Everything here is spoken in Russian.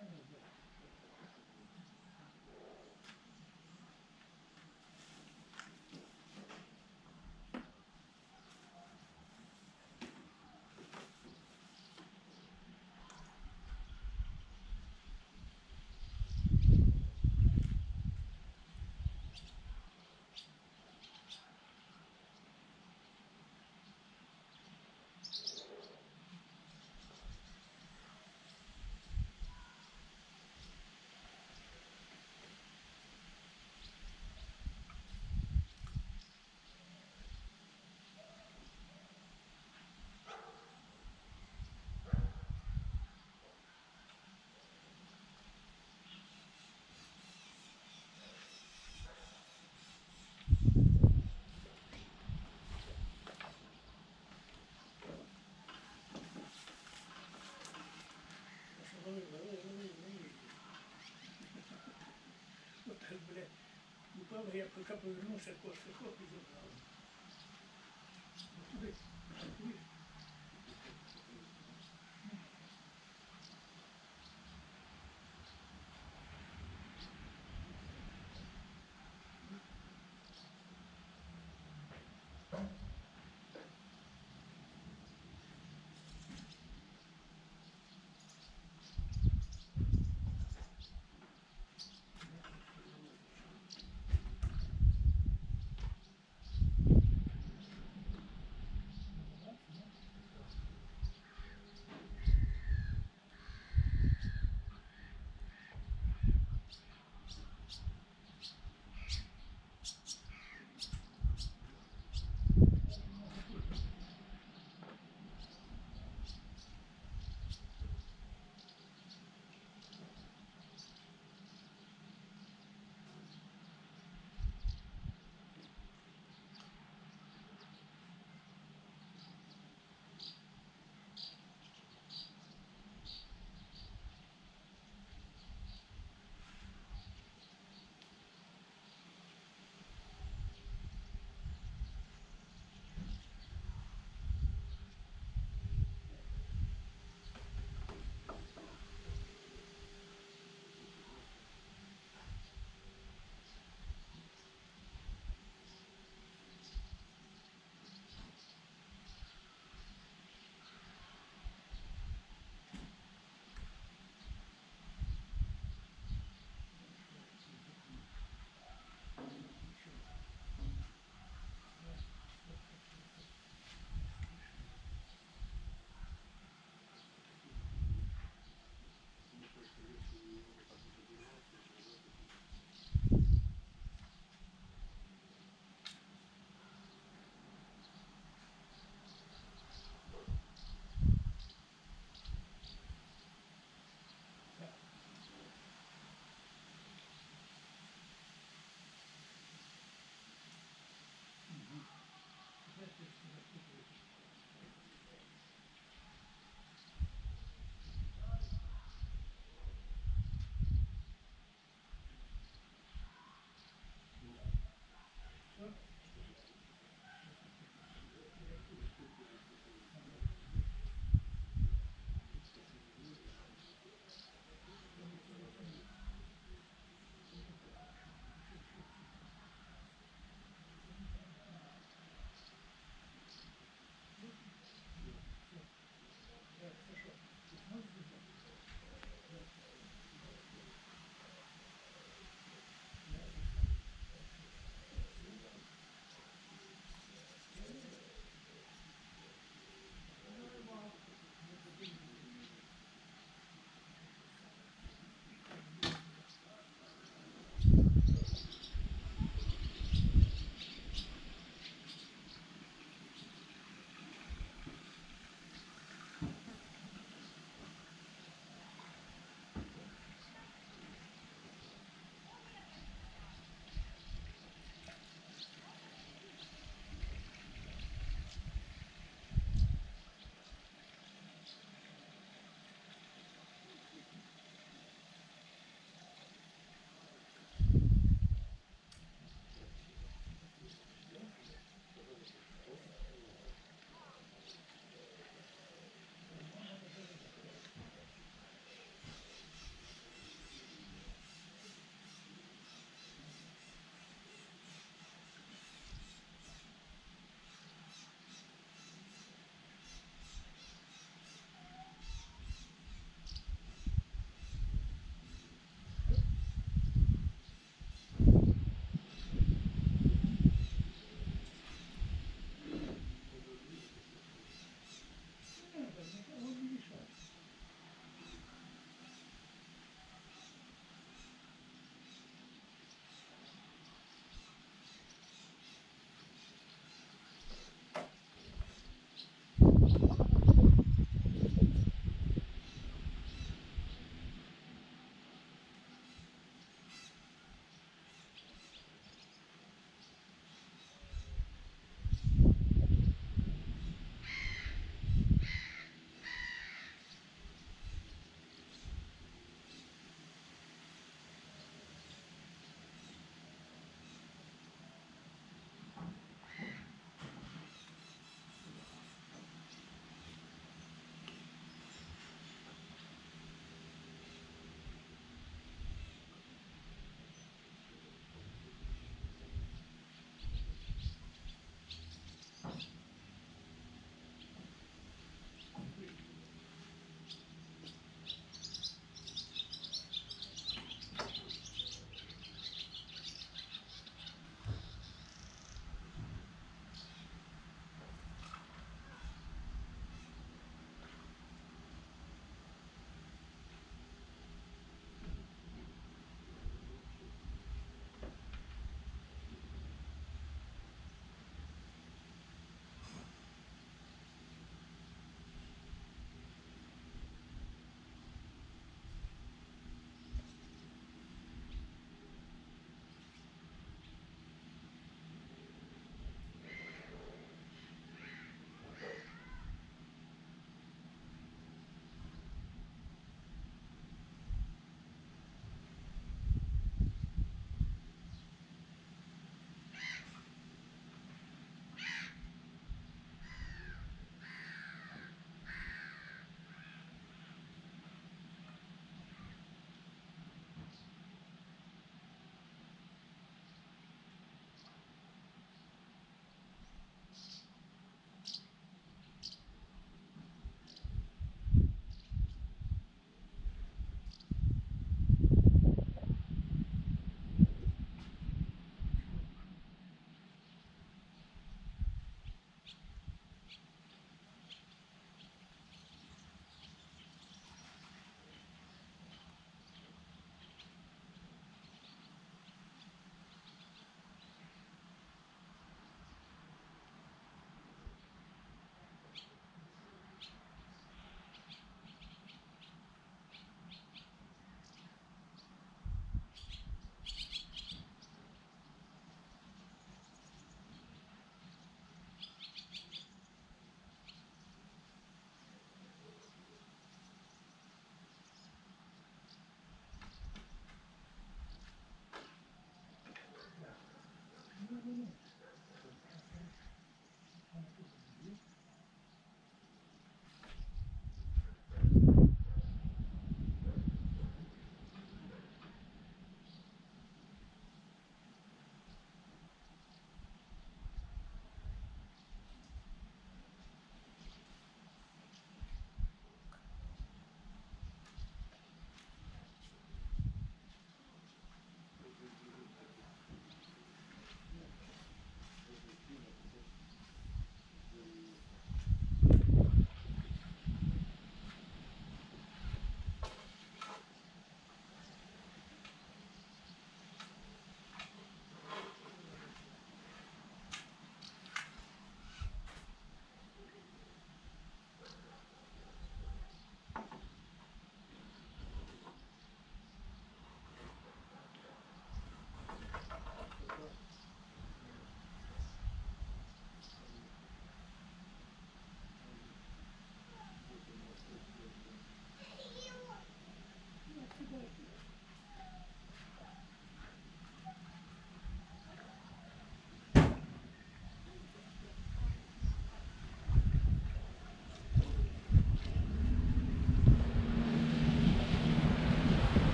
mm-hmm Вот так, бля, упал, я пока повернулся, кошка, хоп, и забрал. Вот туда,